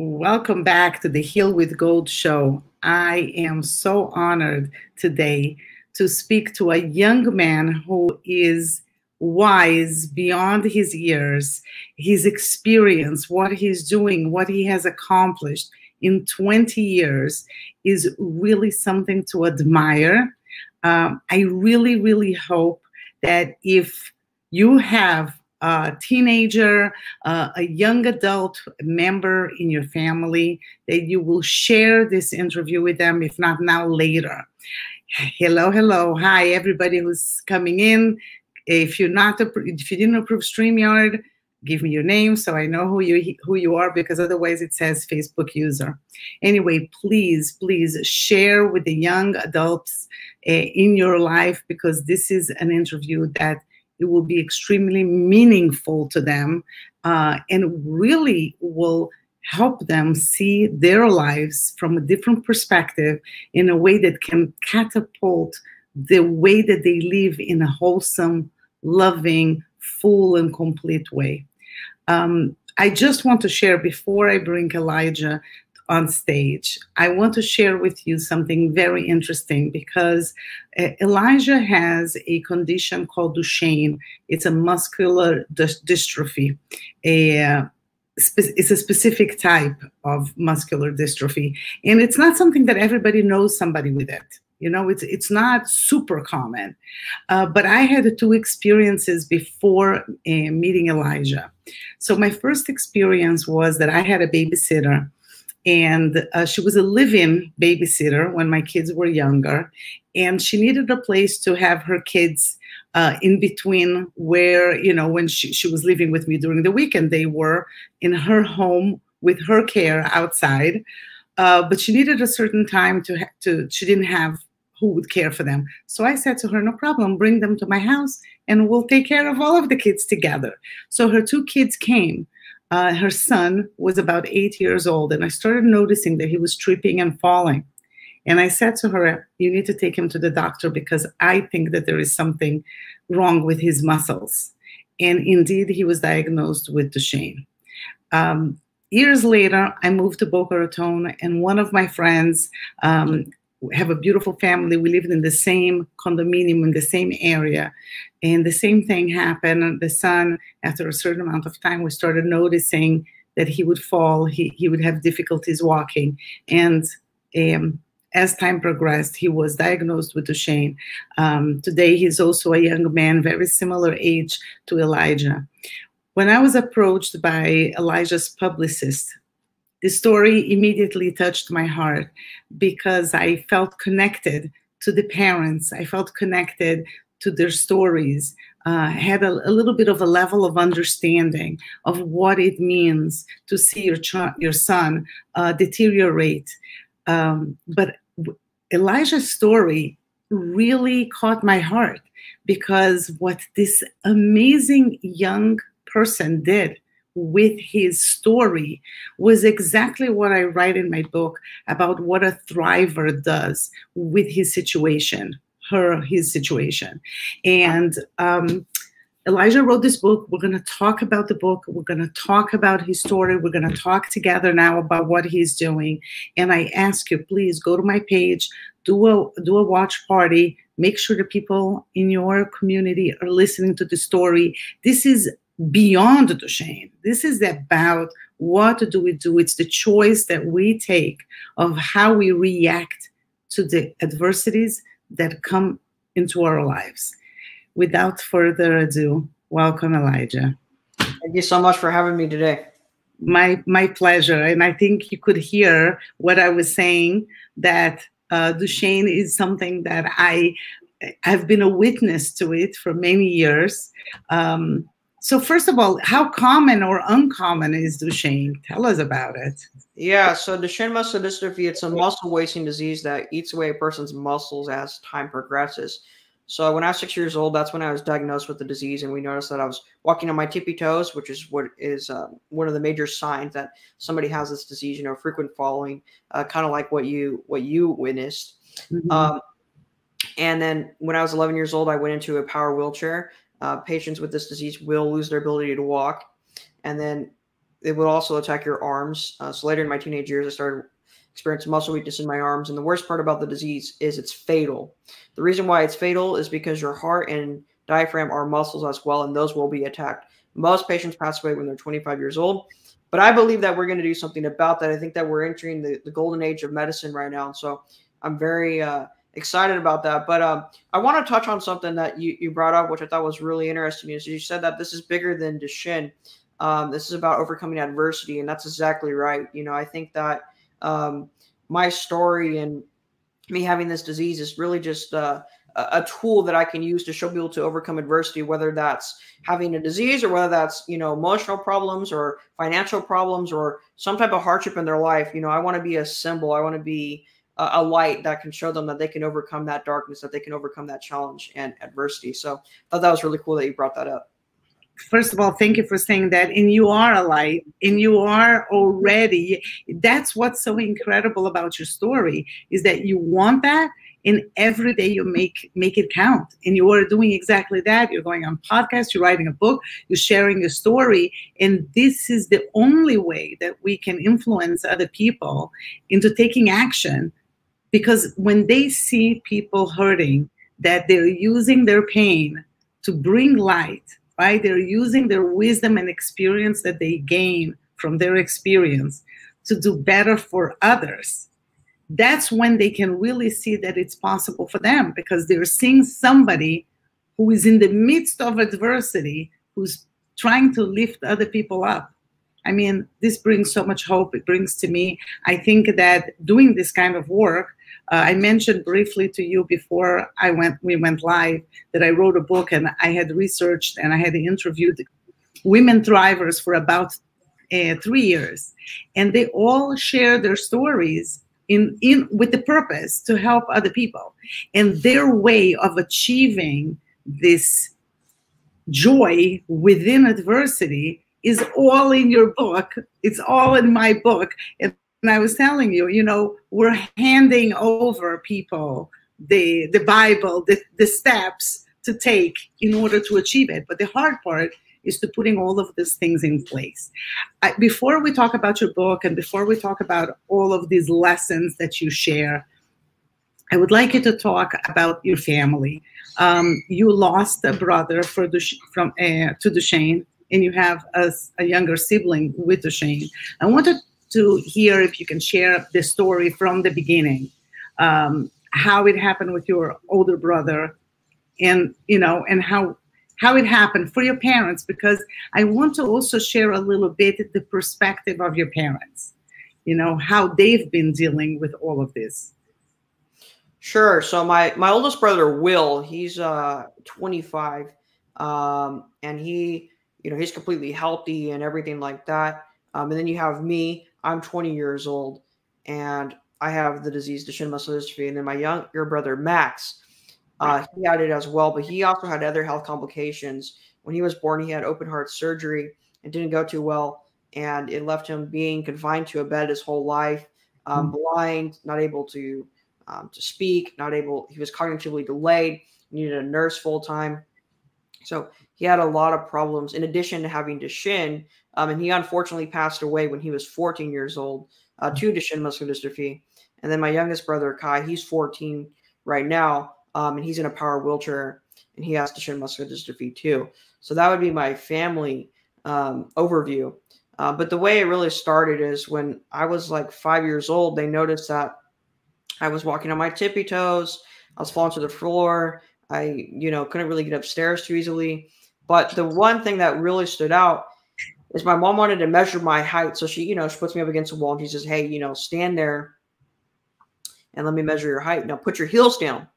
Welcome back to the Heal with Gold show. I am so honored today to speak to a young man who is wise beyond his years, his experience, what he's doing, what he has accomplished in 20 years is really something to admire. Um, I really, really hope that if you have a teenager, uh, a young adult member in your family, that you will share this interview with them, if not now, later. Hello, hello. Hi, everybody who's coming in. If you're not, if you didn't approve StreamYard, give me your name so I know who you who you are because otherwise it says Facebook user. Anyway, please, please share with the young adults uh, in your life because this is an interview that it will be extremely meaningful to them uh, and really will help them see their lives from a different perspective in a way that can catapult the way that they live in a wholesome, loving, full, and complete way. Um, I just want to share before I bring Elijah on stage, I want to share with you something very interesting because uh, Elijah has a condition called Duchenne. It's a muscular dystrophy. A, it's a specific type of muscular dystrophy, and it's not something that everybody knows somebody with it. You know, it's it's not super common. Uh, but I had two experiences before uh, meeting Elijah. So my first experience was that I had a babysitter and uh, she was a live-in babysitter when my kids were younger. And she needed a place to have her kids uh, in between where you know when she, she was living with me during the weekend they were in her home with her care outside. Uh, but she needed a certain time to to she didn't have who would care for them. So i said to her no problem bring them to my house and we'll take care of all of the kids together. So her two kids came uh, her son was about eight years old, and I started noticing that he was tripping and falling. And I said to her, You need to take him to the doctor because I think that there is something wrong with his muscles. And indeed, he was diagnosed with Duchenne. Um, years later, I moved to Boca Raton, and one of my friends um, have a beautiful family. We lived in the same condominium in the same area. And the same thing happened. The son, after a certain amount of time, we started noticing that he would fall, he, he would have difficulties walking. And um, as time progressed, he was diagnosed with Duchenne. Um, today, he's also a young man, very similar age to Elijah. When I was approached by Elijah's publicist, the story immediately touched my heart because I felt connected to the parents. I felt connected to their stories, uh, had a, a, little bit of a level of understanding of what it means to see your your son uh, deteriorate. Um, but Elijah's story really caught my heart because what this amazing young person did with his story was exactly what I write in my book about what a thriver does with his situation, her, his situation. And um, Elijah wrote this book. We're going to talk about the book. We're going to talk about his story. We're going to talk together now about what he's doing. And I ask you, please go to my page, do a do a watch party. Make sure the people in your community are listening to the story. This is beyond Duchenne. This is about what do we do? It's the choice that we take of how we react to the adversities that come into our lives. Without further ado, welcome, Elijah. Thank you so much for having me today. My my pleasure. And I think you could hear what I was saying that uh, Duchenne is something that I have been a witness to it for many years. Um, so first of all, how common or uncommon is Duchenne? Tell us about it. Yeah, so Duchenne muscular dystrophy, it's a muscle wasting disease that eats away a person's muscles as time progresses. So when I was six years old, that's when I was diagnosed with the disease, and we noticed that I was walking on my tippy toes, which is what is uh, one of the major signs that somebody has this disease. You know, frequent falling, uh, kind of like what you what you witnessed. Mm-hmm. Um, and then when I was 11 years old, I went into a power wheelchair uh, patients with this disease will lose their ability to walk. And then it would also attack your arms. Uh, so later in my teenage years, I started experiencing muscle weakness in my arms. And the worst part about the disease is it's fatal. The reason why it's fatal is because your heart and diaphragm are muscles as well, and those will be attacked. Most patients pass away when they're 25 years old. But I believe that we're going to do something about that. I think that we're entering the, the golden age of medicine right now. So I'm very uh, excited about that. But um, I want to touch on something that you, you brought up, which I thought was really interesting. You said that this is bigger than Duchenne. Um, this is about overcoming adversity, and that's exactly right. You know, I think that um, my story and me having this disease is really just uh, a tool that I can use to show people to overcome adversity, whether that's having a disease or whether that's you know emotional problems or financial problems or some type of hardship in their life. You know, I want to be a symbol. I want to be a, a light that can show them that they can overcome that darkness, that they can overcome that challenge and adversity. So I thought that was really cool that you brought that up first of all, thank you for saying that. And you are a light, and you are already. That's what's so incredible about your story is that you want that, and every day you make make it count. And you are doing exactly that. You're going on podcasts, you're writing a book, you're sharing your story, and this is the only way that we can influence other people into taking action. Because when they see people hurting, that they're using their pain to bring light right? They're using their wisdom and experience that they gain from their experience to do better for others. That's when they can really see that it's possible for them because they're seeing somebody who is in the midst of adversity, who's trying to lift other people up. I mean, this brings so much hope. It brings to me, I think that doing this kind of work uh, I mentioned briefly to you before I went we went live that I wrote a book and I had researched and I had interviewed women thrivers for about uh, three years, and they all share their stories in in with the purpose to help other people, and their way of achieving this joy within adversity is all in your book. It's all in my book, and and I was telling you, you know, we're handing over people the the Bible, the, the steps to take in order to achieve it. But the hard part is to putting all of these things in place. I, before we talk about your book and before we talk about all of these lessons that you share, I would like you to talk about your family. Um, you lost a brother for Dush- from uh, to Duchenne, and you have a, a younger sibling with Duchenne. I wanted to hear if you can share the story from the beginning, um, how it happened with your older brother, and you know, and how how it happened for your parents. Because I want to also share a little bit the perspective of your parents. You know how they've been dealing with all of this. Sure. So my my oldest brother Will, he's uh 25, um, and he you know he's completely healthy and everything like that. Um, and then you have me. I'm 20 years old and I have the disease Duchenne muscular dystrophy. And then my younger brother, Max, uh, he had it as well, but he also had other health complications. When he was born, he had open heart surgery. It didn't go too well. And it left him being confined to a bed his whole life, um, mm-hmm. blind, not able to um, to speak, not able. He was cognitively delayed. Needed a nurse full time. So he had a lot of problems in addition to having Duchenne. Um, and he unfortunately passed away when he was 14 years old uh, to Duchenne muscular dystrophy. And then my youngest brother, Kai, he's 14 right now, um, and he's in a power wheelchair, and he has Duchenne muscular dystrophy too. So that would be my family um, overview. Uh, but the way it really started is when I was like five years old, they noticed that I was walking on my tippy toes. I was falling to the floor. I, you know, couldn't really get upstairs too easily. But the one thing that really stood out is my mom wanted to measure my height. So she, you know, she puts me up against a wall and she says, Hey, you know, stand there and let me measure your height. Now put your heels down.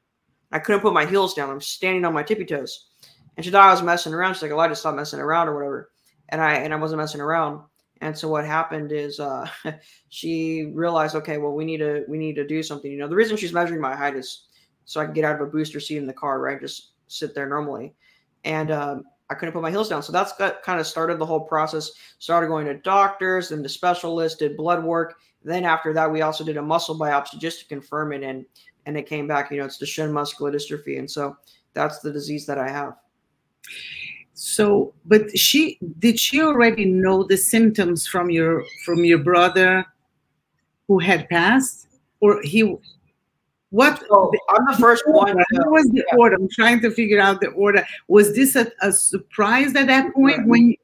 I couldn't put my heels down. I'm standing on my tippy toes. And she thought I was messing around. She's like, Oh, I just stopped messing around or whatever. And I and I wasn't messing around. And so what happened is uh, she realized, okay, well, we need to we need to do something. You know, the reason she's measuring my height is so I can get out of a booster seat in the car, right? Just sit there normally. And um, I couldn't put my heels down. So that's got, kind of started the whole process. Started going to doctors and to specialists, did blood work. Then after that, we also did a muscle biopsy just to confirm it. And and it came back, you know, it's Duchenne muscular dystrophy. And so that's the disease that I have. So, but she did she already know the symptoms from your from your brother who had passed, or he? What? I'm the first one. What was the yeah. order? I'm trying to figure out the order. Was this a, a surprise at that point yeah. when?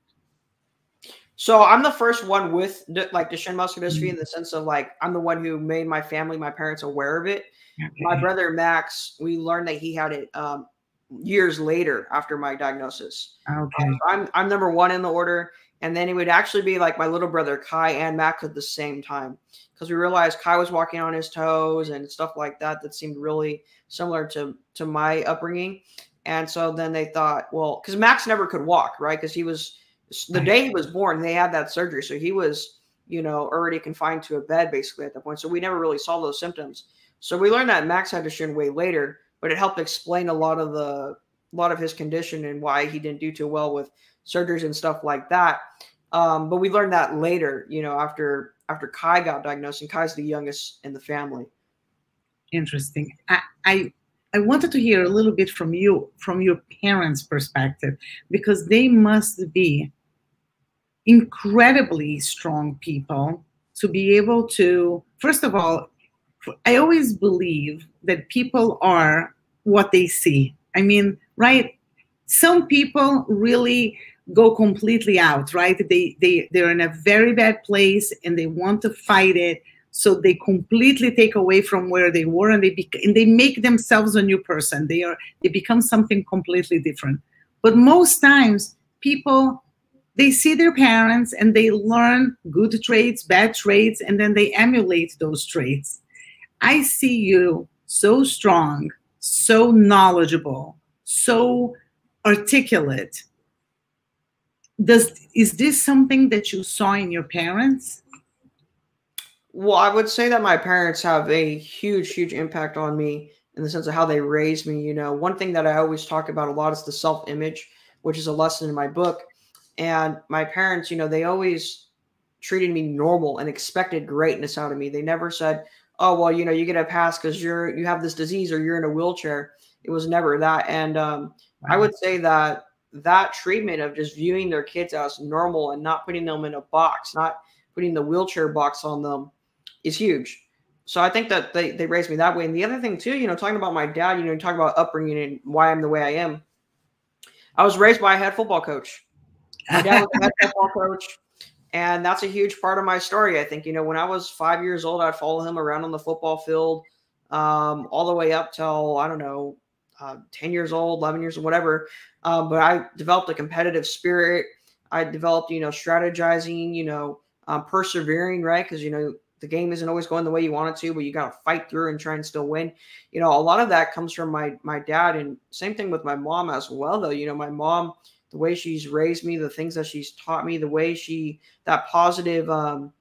So I'm the first one with like Duchenne muscular dystrophy mm-hmm. in the sense of like I'm the one who made my family, my parents aware of it. Okay. My brother Max, we learned that he had it um, years later after my diagnosis. Okay. Um, I'm I'm number one in the order, and then it would actually be like my little brother Kai and Max at the same time because we realized Kai was walking on his toes and stuff like that that seemed really similar to to my upbringing. And so then they thought, well, because Max never could walk, right? Because he was the day he was born, they had that surgery, so he was, you know, already confined to a bed basically at that point. So we never really saw those symptoms. So we learned that Max had Duchenne way later, but it helped explain a lot of the a lot of his condition and why he didn't do too well with surgeries and stuff like that. Um, but we learned that later, you know, after after Kai got diagnosed, and Kai's the youngest in the family. Interesting. I, I I wanted to hear a little bit from you, from your parents' perspective, because they must be incredibly strong people to be able to, first of all, I always believe that people are what they see. I mean, right? Some people really go completely out, right? They they they're in a very bad place and they want to fight it. So they completely take away from where they were and they bec- and they make themselves a new person. They are they become something completely different. But most times people they see their parents and they learn good traits, bad traits, and then they emulate those traits. I see you so strong, so knowledgeable, so articulate. Does is this something that you saw in your parents? Well, I would say that my parents have a huge, huge impact on me in the sense of how they raised me. You know, one thing that I always talk about a lot is the self image, which is a lesson in my book. And my parents, you know, they always treated me normal and expected greatness out of me. They never said, "Oh, well, you know, you get a pass because you're you have this disease or you're in a wheelchair." It was never that. And um, wow. I would say that that treatment of just viewing their kids as normal and not putting them in a box, not putting the wheelchair box on them, is huge. So I think that they, they raised me that way. And the other thing too, you know, talking about my dad, you know, talking about upbringing and why I'm the way I am. I was raised by a head football coach. My dad was a head football coach. And that's a huge part of my story. I think, you know, when I was five years old, I'd follow him around on the football field um, all the way up till, I don't know, uh, 10 years old, 11 years, whatever. Um, but I developed a competitive spirit. I developed, you know, strategizing, you know, um, persevering, right? Because, you know, the game isn't always going the way you want it to, but you got to fight through and try and still win. You know, a lot of that comes from my my dad, and same thing with my mom as well. Though, you know, my mom, the way she's raised me, the things that she's taught me, the way she that positive um,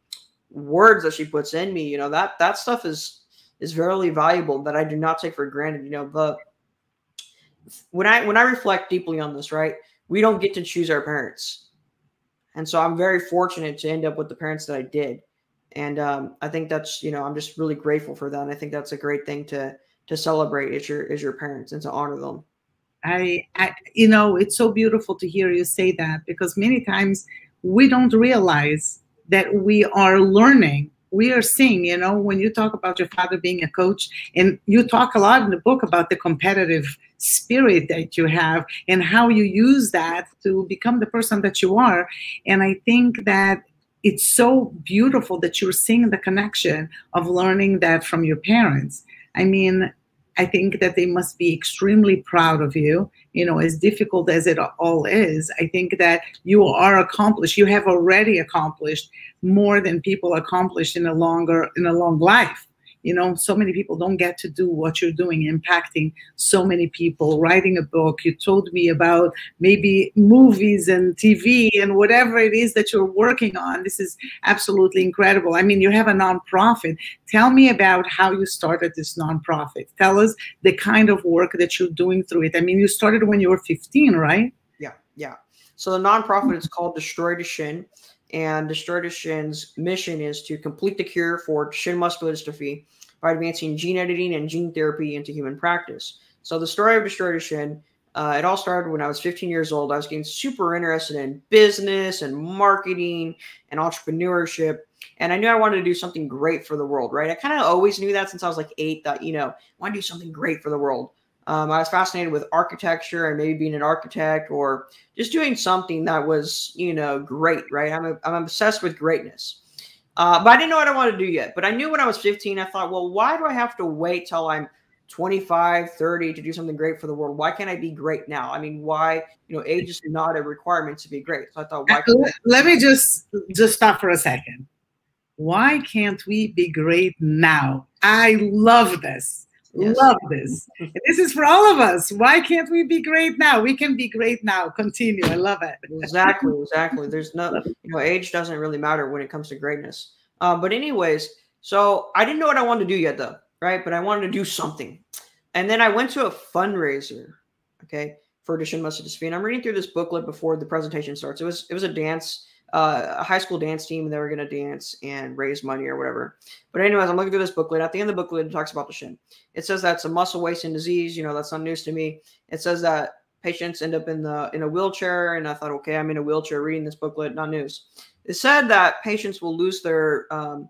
words that she puts in me, you know, that that stuff is is very valuable that I do not take for granted. You know, but when I when I reflect deeply on this, right, we don't get to choose our parents, and so I'm very fortunate to end up with the parents that I did and um, I think that's you know I'm just really grateful for that. And I think that's a great thing to to celebrate as your as your parents and to honor them. I, I you know it's so beautiful to hear you say that because many times we don't realize that we are learning we are seeing you know when you talk about your father being a coach and you talk a lot in the book about the competitive spirit that you have and how you use that to become the person that you are and i think that it's so beautiful that you're seeing the connection of learning that from your parents. I mean, I think that they must be extremely proud of you. You know, as difficult as it all is, I think that you are accomplished. You have already accomplished more than people accomplish in a longer in a long life you know so many people don't get to do what you're doing impacting so many people writing a book. You told me about maybe movies and tv and whatever it is that you're working on. This is absolutely incredible. I mean you have a nonprofit. Tell me about how you started this nonprofit. Tell us the kind of work that you're doing through it. I mean you started when you were 15 right? Yeah yeah. So the nonprofit is mm-hmm. called destroy Duchenne and Destroy Duchenne's mission is to complete the cure for Duchenne muscular dystrophy by advancing gene editing and gene therapy into human practice. So the story of Destroy Duchenne Uh, it all started when I was 15 years old. I was getting super interested in business and marketing and entrepreneurship. And I knew I wanted to do something great for the world, right? I kind of always knew that since I was like eight, that, you know, I want to do something great for the world. Um, I was fascinated with architecture and maybe being an architect or just doing something that was, you know, great, right? I'm, a, I'm obsessed with greatness. Uh, but I didn't know what I wanted to do yet. But I knew when I was 15, I thought, well, why do I have to wait till I'm 25, 30 to do something great for the world? Why can't I be great now? I mean, why, you know, age is not a requirement to be great. So I thought, why? Let, let me just just stop for a second. Why can't we be great now? I love this. Yes. Love this. this is for all of us. Why can't we be great now? We can be great now. Continue. I love it. exactly. Exactly. There's no, you know, age doesn't really matter when it comes to greatness. Um, but anyways, so I didn't know what I wanted to do yet, though, right? But I wanted to do something, and then I went to a fundraiser. Okay, for dystrophy, and I'm reading through this booklet before the presentation starts. It was it was a dance uh, a high school dance team. and They were going to dance and raise money or whatever. But anyways, I'm looking through this booklet. At the end of the booklet, it talks about Duchenne. It says that's a muscle wasting disease. You know, that's not news to me. It says that patients end up in the in a wheelchair, and I thought, okay, I'm in a wheelchair reading this booklet, not news. It said that patients will lose their um,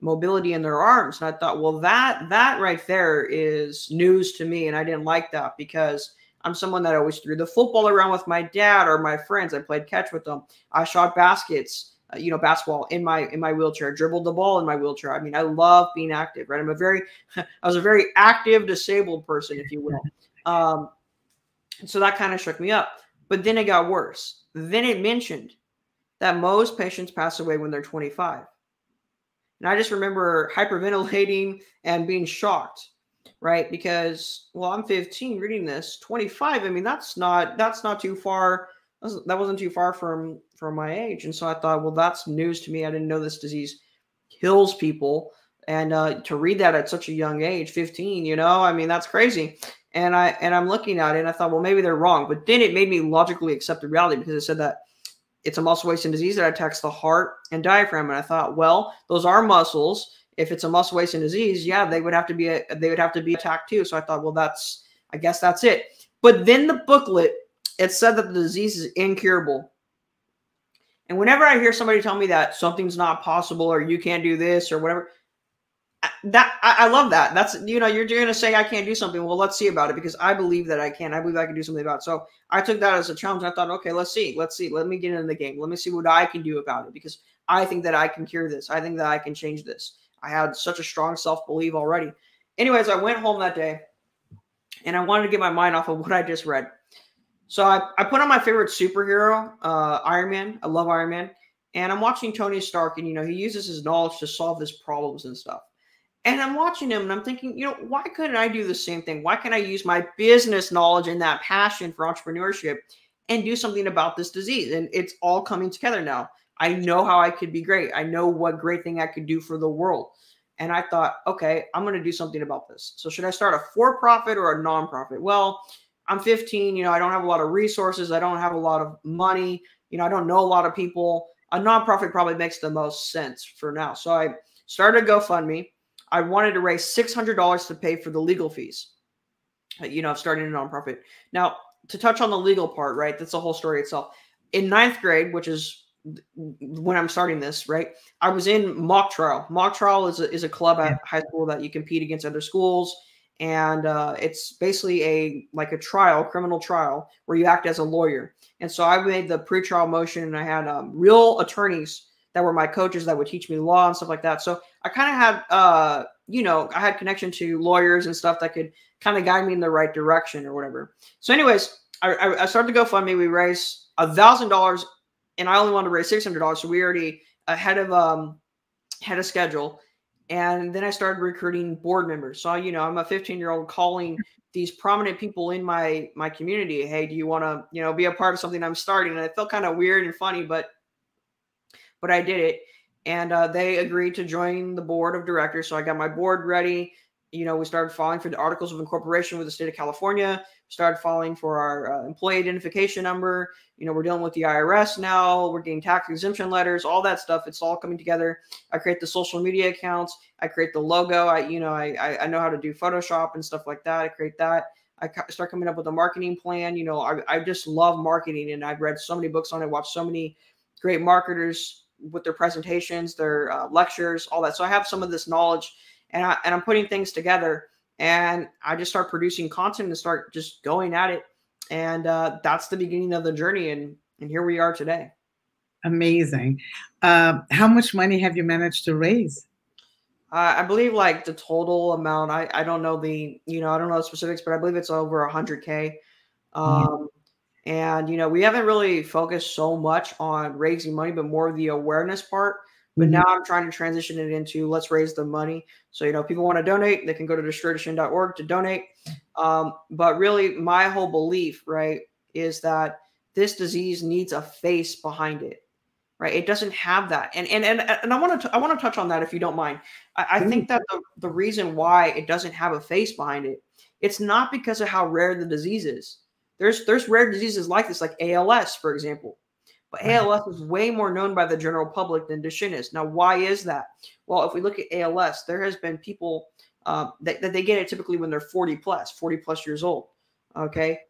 mobility in their arms, and I thought, well, that that right there is news to me, and I didn't like that because I'm someone that always threw the football around with my dad or my friends. I played catch with them. I shot baskets, uh, you know, basketball in my in my wheelchair. Dribbled the ball in my wheelchair. I mean, I love being active. Right? I'm a very, I was a very active disabled person, if you will. Um, so that kind of shook me up. But then it got worse. Then it mentioned that most patients pass away when they're 25. And I just remember hyperventilating and being shocked right? Because well, I'm 15 reading this, 25. I mean, that's not that's not too far. That wasn't too far from from my age, and so I thought, well, that's news to me. I didn't know this disease kills people, and uh, to read that at such a young age, 15, you know, I mean, that's crazy. And I and I'm looking at it, and I thought, well, maybe they're wrong. But then it made me logically accept the reality because it said that it's a muscle wasting disease that attacks the heart and diaphragm, and I thought, well, those are muscles if it's a muscle wasting disease, yeah, they would have to be a, they would have to be attacked too. So I thought, well, that's I guess that's it. But then the booklet it said that the disease is incurable. And whenever I hear somebody tell me that something's not possible or you can't do this or whatever, that I, I love that. That's you know you're, you're going to say I can't do something. Well, let's see about it because I believe that I can. I believe I can do something about it. So I took that as a challenge. I thought, okay, let's see, let's see, let me get in the game. Let me see what I can do about it because I think that I can cure this. I think that I can change this. I had such a strong self belief already. Anyways, I went home that day and I wanted to get my mind off of what I just read. So I, I put on my favorite superhero, uh, Iron Man. I love Iron Man. And I'm watching Tony Stark, and you know, he uses his knowledge to solve his problems and stuff. And I'm watching him and I'm thinking, you know, why couldn't I do the same thing? Why can't I use my business knowledge and that passion for entrepreneurship and do something about this disease? And it's all coming together now. I know how I could be great. I know what great thing I could do for the world. And I thought, okay, I'm going to do something about this. So should I start a for profit or a nonprofit? Well, I'm 15. You know, I don't have a lot of resources. I don't have a lot of money. You know, I don't know a lot of people. A nonprofit probably makes the most sense for now. So I started a GoFundMe. I wanted to raise $600 to pay for the legal fees, uh, you know, starting a nonprofit. Now, to touch on the legal part, right? That's the whole story itself. In ninth grade, which is when I'm starting this, right? I was in mock trial. Mock trial is a, is a club at high school that you compete against other schools, and uh, it's basically a like a trial, criminal trial, where you act as a lawyer. And so I made the pre-trial motion, and I had um, real attorneys that were my coaches that would teach me law and stuff like that. So I kind of had, uh, you know, I had connection to lawyers and stuff that could kind of guide me in the right direction or whatever. So, anyways, I, I started to GoFundMe. We raised a thousand dollars and I only wanted to raise six hundred dollars, so we already ahead of um had a schedule. And then I started recruiting board members. So you know, I'm a 15 year old calling these prominent people in my my community. Hey, do you want to you know be a part of something I'm starting? And it felt kind of weird and funny, but but I did it. And uh, they agreed to join the board of directors. So I got my board ready. You know, we started filing for the articles of incorporation with the state of California started filing for our uh, employee identification number. You know, we're dealing with the IRS now. We're getting tax exemption letters, all that stuff. It's all coming together. I create the social media accounts. I create the logo. I, you know, I, I know how to do Photoshop and stuff like that. I create that. I start coming up with a marketing plan. You know, I, I just love marketing and I've read so many books on it, watched so many great marketers with their presentations, their uh, lectures, all that. So I have some of this knowledge and, I, and I'm putting things together and I just start producing content and start just going at it. And uh, that's the beginning of the journey. And, and here we are today. Amazing. Uh, how much money have you managed to raise? Uh, I believe like the total amount. I, I don't know the you know I don't know the specifics, but I believe it's over a hundred k. Um, mm-hmm. And you know we haven't really focused so much on raising money, but more the awareness part. But mm-hmm. now I'm trying to transition it into let's raise the money. So you know people want to donate, they can go to destroyduchenne.org to donate. Um, but really, my whole belief, right, is that this disease needs a face behind it right? It doesn't have that. And and and, and I want to I want to touch on that if you don't mind. I, I think that the, the reason why it doesn't have a face behind it, it's not because of how rare the disease is. There's there's rare diseases like this, like ALS, for example. But ALS is way more known by the general public than Duchenne is. Now, why is that? Well, if we look at ALS, there has been people uh, that, that they get it typically when they're 40 plus, 40 plus years old. Okay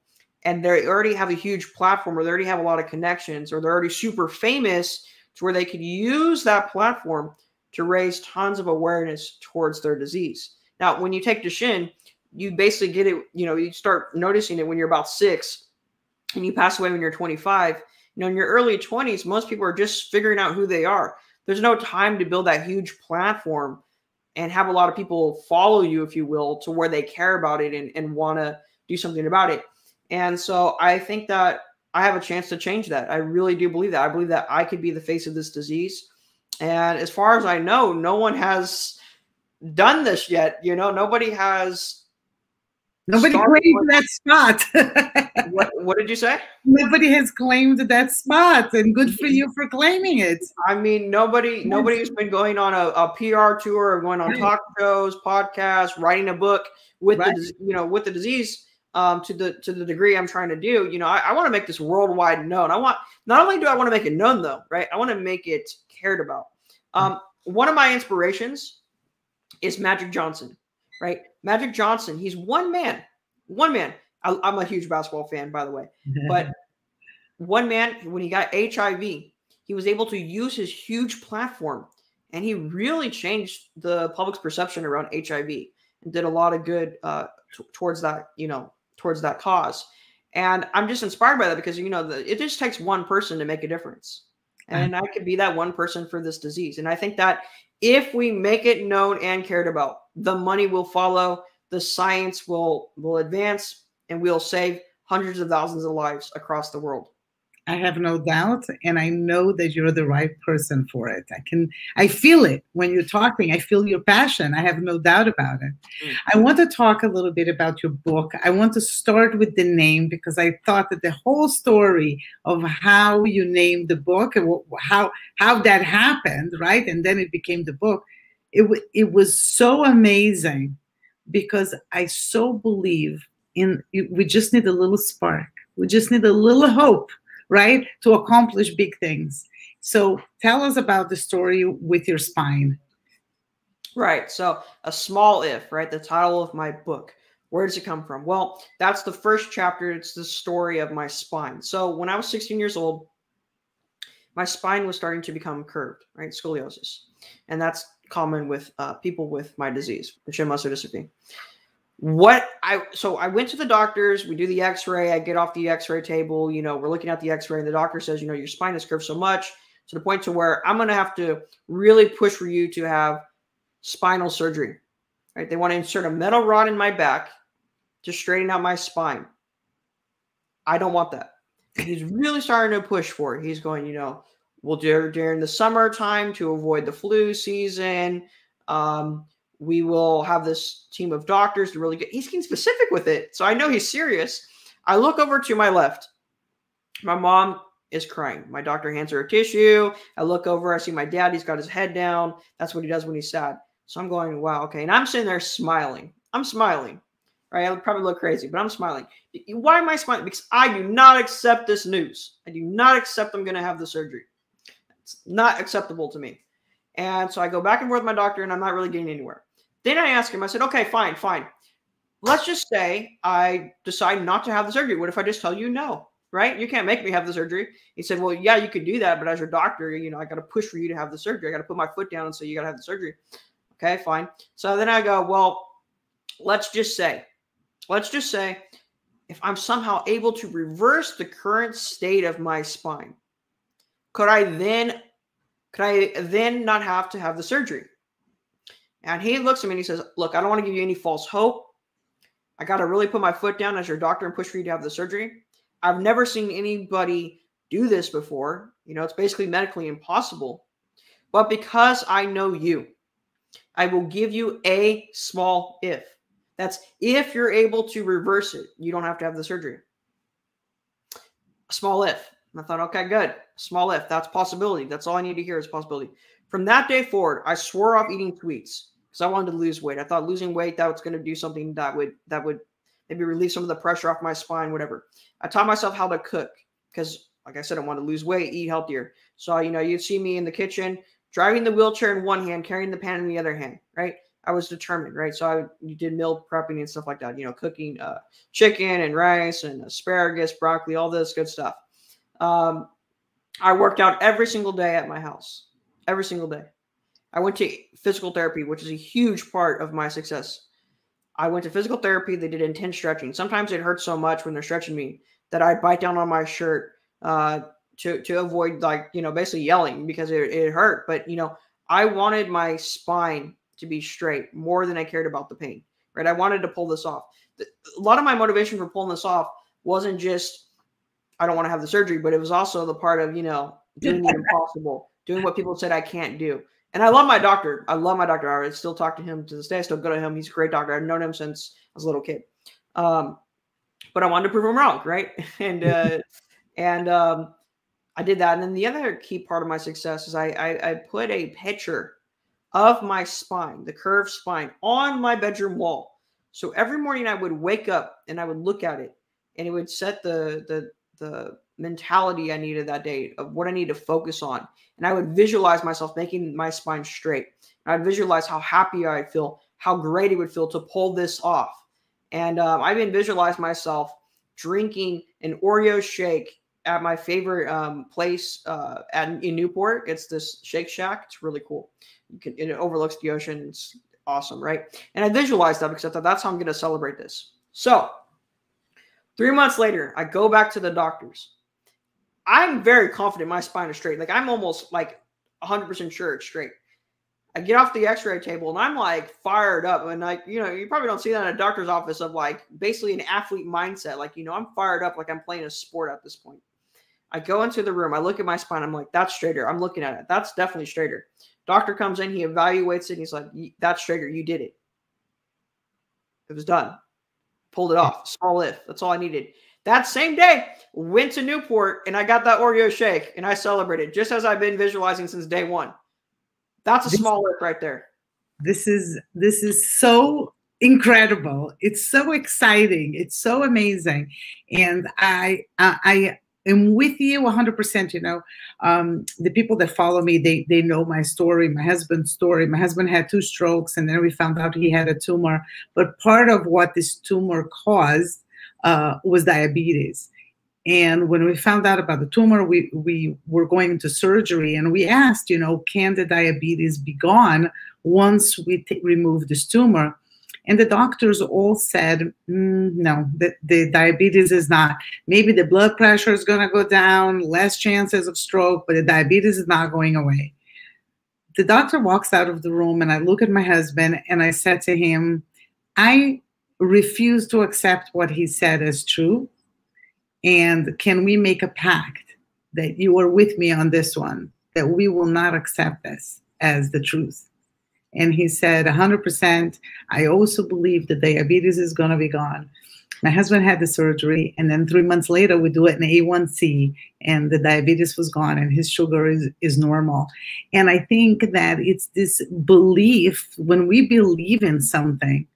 and they already have a huge platform or they already have a lot of connections or they're already super famous to where they could use that platform to raise tons of awareness towards their disease. Now, when you take Duchenne, you basically get it, you know, you start noticing it when you're about six and you pass away when you're 25. You know, in your early 20s, most people are just figuring out who they are. There's no time to build that huge platform and have a lot of people follow you, if you will, to where they care about it and, and want to do something about it. And so I think that I have a chance to change that. I really do believe that. I believe that I could be the face of this disease. And as far as I know, no one has done this yet. You know, nobody has. Nobody claimed that spot. what, what did you say? Nobody has claimed that spot, and good for you for claiming it. I mean, nobody, nobody has been going on a, a PR tour, or going on talk shows, podcasts, writing a book with right. the, you know, with the disease um, to the to the degree I'm trying to do, you know, I, I want to make this worldwide known. I want not only do I want to make it known though, right? I want to make it cared about. Um, one of my inspirations is Magic Johnson, right? Magic Johnson, he's one man, one man. I, I'm a huge basketball fan, by the way, but one man when he got HIV, he was able to use his huge platform and he really changed the public's perception around HIV and did a lot of good uh, towards that, you know, towards that cause. And I'm just inspired by that because you know the, it just takes one person to make a difference, and I could be that one person for this disease. And I think that if we make it known and cared about, the money will follow, the science will will advance, and we'll save hundreds of thousands of lives across the world. I have no doubt, and I know that you're the right person for it. I can, I feel it when you're talking. I feel your passion. I have no doubt about it. Mm. I want to talk a little bit about your book. I want to start with the name because I thought that the whole story of how you named the book and how how that happened, right, and then it became the book. It it was so amazing because I so believe in. We just need a little spark. We just need a little hope right? To accomplish big things. So tell us about the story with your spine. Right. So a small if, right? The title of my book. Where does it come from? Well, that's the first chapter. It's the story of my spine. So when I was 16 years old, my spine was starting to become curved, right? Scoliosis. And that's common with uh, people with my disease, Duchenne muscular dystrophy what I so I went to the doctors, we do the x-ray, I get off the x-ray table, you know, we're looking at the x-ray and the doctor says, you know, your spine is curved so much to the point to where I'm going to have to really push for you to have spinal surgery. Right? They want to insert a metal rod in my back to straighten out my spine. I don't want that. He's really starting to push for it. He's going, you know, we'll do during the summertime to avoid the flu season. Um, we will have this team of doctors to really get he's getting specific with it so i know he's serious. I look over to my left. My mom is crying. My doctor hands her a tissue. I look over i see my dad he's got his head down. That's what he does when he's sad. So i'm going wow okay. And i'm sitting there smiling. I'm smiling right? I probably look crazy but i'm smiling. Why am i smiling? Because i do not accept this news. I do not accept i'm going to have the surgery. It's not acceptable to me. And so i go back and forth with my doctor and i'm not really getting anywhere then I asked him, I said, okay, fine, fine. let's just say I decide not to have the surgery. What if I just tell you no? Right? You can't make me have the surgery. He said, Well, yeah, you could do that, but as your doctor, you know, I got to push for you to have the surgery. I got to put my foot down and say, You got to have the surgery. Okay, fine. So then I go, Well, let's just say, let's just say if I'm somehow able to reverse the current state of my spine, could I then could I then not have to have the surgery? And he looks at me and he says, Look, I don't want to give you any false hope. I got to really put my foot down as your doctor and push for you to have the surgery. I've never seen anybody do this before. You know, it's basically medically impossible. But because I know you, I will give you a small if. That's if you're able to reverse it, you don't have to have the surgery. A small if. And I thought, okay, good. Small if. That's possibility. That's all I need to hear is possibility. From that day forward, I swore off eating sweets because I wanted to lose weight. I thought losing weight that was going to do something that would that would maybe relieve some of the pressure off my spine, whatever. I taught myself how to cook because, like I said, I want to lose weight, eat healthier. So you know, you'd see me in the kitchen driving the wheelchair in one hand, carrying the pan in the other hand, right? I was determined, right? So I did meal prepping and stuff like that, you know, cooking uh, chicken and rice and asparagus, broccoli, all this good stuff. Um, I worked out every single day at my house, every single day. I went to physical therapy, which is a huge part of my success. I went to physical therapy. They did intense stretching. Sometimes it hurt so much when they're stretching me that I'd bite down on my shirt uh, to to avoid like you know basically yelling because it, it hurt. But you know I wanted my spine to be straight more than I cared about the pain. Right? I wanted to pull this off. A lot of my motivation for pulling this off wasn't just I don't want to have the surgery, but it was also the part of you know doing the impossible, doing what people said I can't do. And I love my doctor. I love my doctor. I still talk to him to this day. I still go to him. He's a great doctor. I've known him since I was a little kid. Um, but I wanted to prove him wrong, right? And uh, and um, I did that. And then the other key part of my success is I, I, I put a picture of my spine, the curved spine, on my bedroom wall. So every morning I would wake up and I would look at it, and it would set the the the mentality I needed that day of what I need to focus on. And I would visualize myself making my spine straight. And I'd visualize how happy I'd feel, how great it would feel to pull this off. And um, I even visualized myself drinking an Oreo shake at my favorite um, place uh, at, in Newport. It's this Shake Shack. It's really cool. You can it overlooks the ocean. It's awesome, right? And I visualized that because I thought that's how I'm going to celebrate this. So three months later, I go back to the doctors I'm very confident my spine is straight. Like I'm almost like 100% sure it's straight. I get off the x-ray table and I'm like fired up and like you know you probably don't see that in a doctor's office of like basically an athlete mindset like you know I'm fired up like I'm playing a sport at this point. I go into the room, I look at my spine, I'm like that's straighter. I'm looking at it. That's definitely straighter. Doctor comes in, he evaluates it, and he's like that's straighter. You did it. It was done. Pulled it off. Small if. That's all I needed. That same day, went to Newport and I got that Oreo shake and I celebrated just as I've been visualizing since day one. That's a this, small work right there. This is this is so incredible. It's so exciting. It's so amazing, and I I, I am with you 100%. You know, um, the people that follow me, they they know my story, my husband's story. My husband had two strokes, and then we found out he had a tumor. But part of what this tumor caused uh, was diabetes. And when we found out about the tumor, we, we were going into surgery and we asked, you know, can the diabetes be gone once we remove this tumor? And the doctors all said, mm, no, the, the diabetes is not. Maybe the blood pressure is going to go down, less chances of stroke, but the diabetes is not going away. The doctor walks out of the room and I look at my husband and I said to him, I refuse to accept what he said as true? And can we make a pact that you are with me on this one, that we will not accept this as the truth? And he said, 100%. I also believe that diabetes is going to be gone. My husband had the surgery, and then three months later, we do it in A1C, and the diabetes was gone, and his sugar is, is normal. And I think that it's this belief when we believe in something,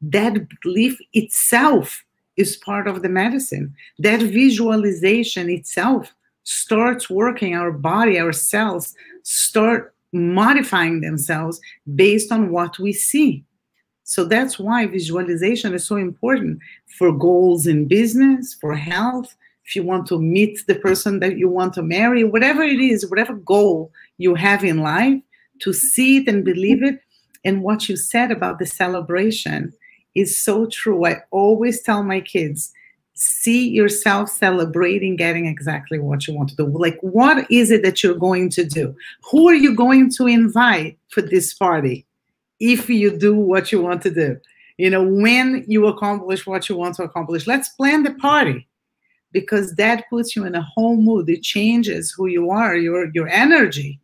that belief itself is part of the medicine. That visualization itself starts working, our body, our cells start modifying themselves based on what we see. So that's why visualization is so important for goals in business, for health, if you want to meet the person that you want to marry, whatever it is, whatever goal you have in life, to see it and believe it. And what you said about the celebration is so true. I always tell my kids, see yourself celebrating getting exactly what you want to do. Like, what is it that you're going to do? Who are you going to invite for this party if you do what you want to do? You know, when you accomplish what you want to accomplish, let's plan the party because that puts you in a whole mood. It changes who you are, your your energy,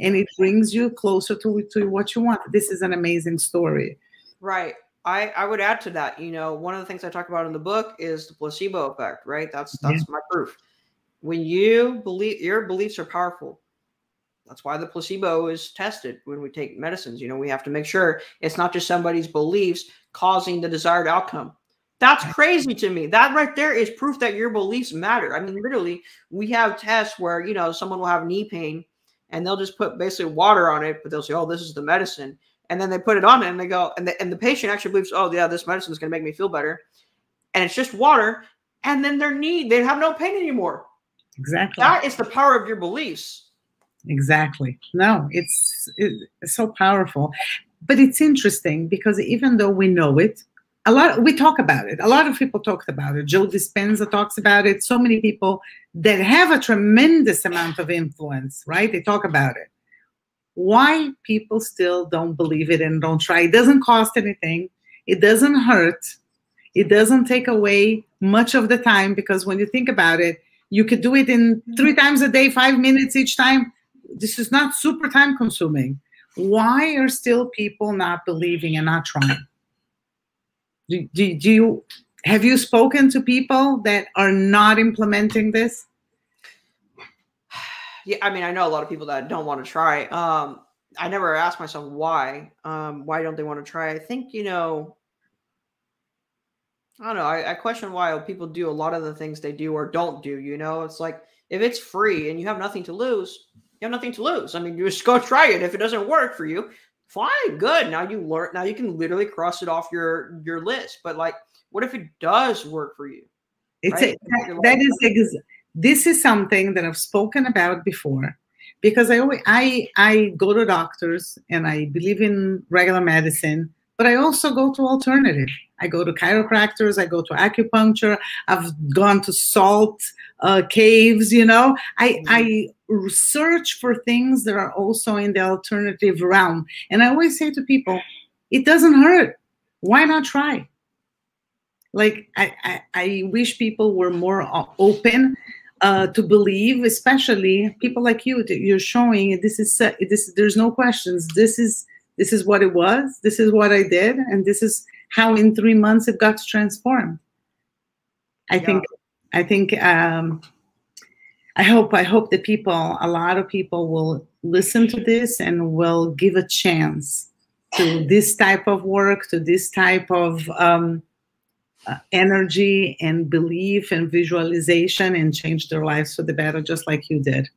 and it brings you closer to, to what you want. This is an amazing story. Right. I, I would add to that, you know, one of the things I talk about in the book is the placebo effect, right? That's that's yeah. my proof. When you believe your beliefs are powerful, that's why the placebo is tested when we take medicines. You know, we have to make sure it's not just somebody's beliefs causing the desired outcome. That's crazy to me. That right there is proof that your beliefs matter. I mean, literally, we have tests where, you know, someone will have knee pain and they'll just put basically water on it, but they'll say, oh, this is the medicine and then they put it on it and they go and the, and the patient actually believes oh yeah this medicine is going to make me feel better. And it's just water and then their knee they have no pain anymore. Exactly. That is the power of your beliefs. Exactly. No it's, it's so powerful. But it's interesting because even though we know it a lot we talk about it. A lot of people talked about it. Joe dispenza talks about it. So many people that have a tremendous amount of influence right? They talk about it why people still don't believe it and don't try. It doesn't cost anything. It doesn't hurt. It doesn't take away much of the time because when you think about it, you could do it in three times a day, five minutes each time. This is not super time consuming. Why are still people not believing and not trying? Do, do, do you have you spoken to people that are not implementing this? Yeah, I mean, I know a lot of people that don't want to try. Um, I never asked myself why. Um, why don't they want to try? I think you know. I don't know. I, I question why people do a lot of the things they do or don't do. You know, it's like if it's free and you have nothing to lose, you have nothing to lose. I mean, you just go try it. If it doesn't work for you, fine, good. Now you learn. Now you can literally cross it off your your list. But like, what if it does work for you? It's right? a, that, that is ex- this is something that I've spoken about before because I always, I I go to doctors and I believe in regular medicine, but I also go to alternative. I go to chiropractors, I go to acupuncture, I've gone to salt uh, caves, you know. I I search for things that are also in the alternative realm. And I always say to people, it doesn't hurt. Why not try? Like I, I, I wish people were more open uh, to believe, especially people like you. You're showing this is this. There's no questions. This is this is what it was. This is what I did, and this is how in three months it got transformed. I yeah. think. I think. Um, I hope. I hope that people, a lot of people, will listen to this and will give a chance to this type of work, to this type of um, uh, energy and belief and visualization and change their lives for the better, just like you did.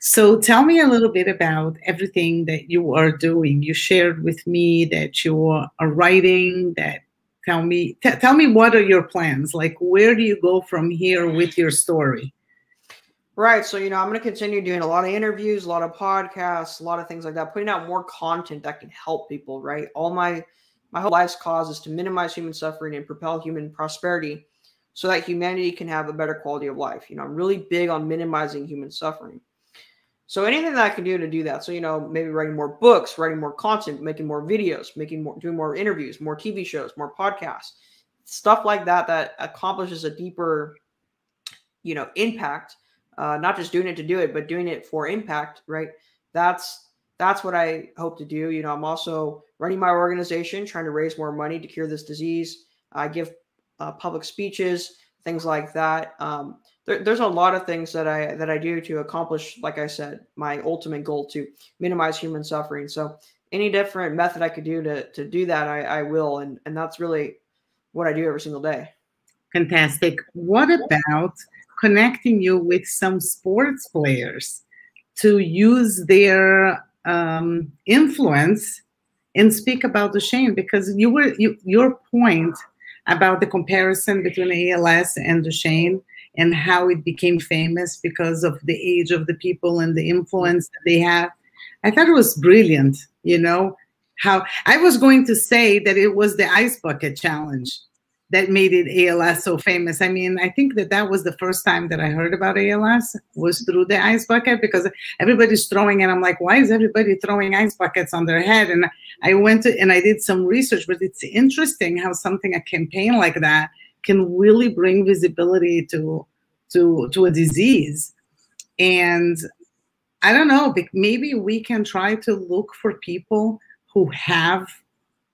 So tell me a little bit about everything that you are doing. You shared with me that you are writing. That tell me tell me what are your plans? Like where do you go from here with your story? Right. So, you know, I'm going to continue doing a lot of interviews, a lot of podcasts, a lot of things like that, putting out more content that can help people, right? All my my whole life's cause is to minimize human suffering and propel human prosperity so that humanity can have a better quality of life. You know, I'm really big on minimizing human suffering. So anything that I can do to do that. So, you know, maybe writing more books, writing more content, making more videos, making more, doing more interviews, more TV shows, more podcasts, stuff like that, that accomplishes a deeper, you know, impact. Uh, not just doing it to do it, but doing it for impact, right? That's that's what I hope to do. You know, I'm also running my organization, trying to raise more money to cure this disease. I give uh, public speeches, things like that. Um, there, there's a lot of things that I that I do to accomplish, like I said, my ultimate goal to minimize human suffering. So any different method I could do to to do that, I, I will, and and that's really what I do every single day. Fantastic. What about connecting you with some sports players to use their um, influence and speak about Duchenne because you were you, your point about the comparison between ALS and Duchenne and how it became famous because of the age of the people and the influence that they have. I thought it was brilliant, you know, how I was going to say that it was the ice bucket challenge that made it ALS so famous. I mean, I think that that was the first time that I heard about ALS was through the ice bucket because everybody's throwing, and I'm like, why is everybody throwing ice buckets on their head? And I went to and I did some research, but it's interesting how something a campaign like that can really bring visibility to to to a disease, and I don't know, maybe we can try to look for people who have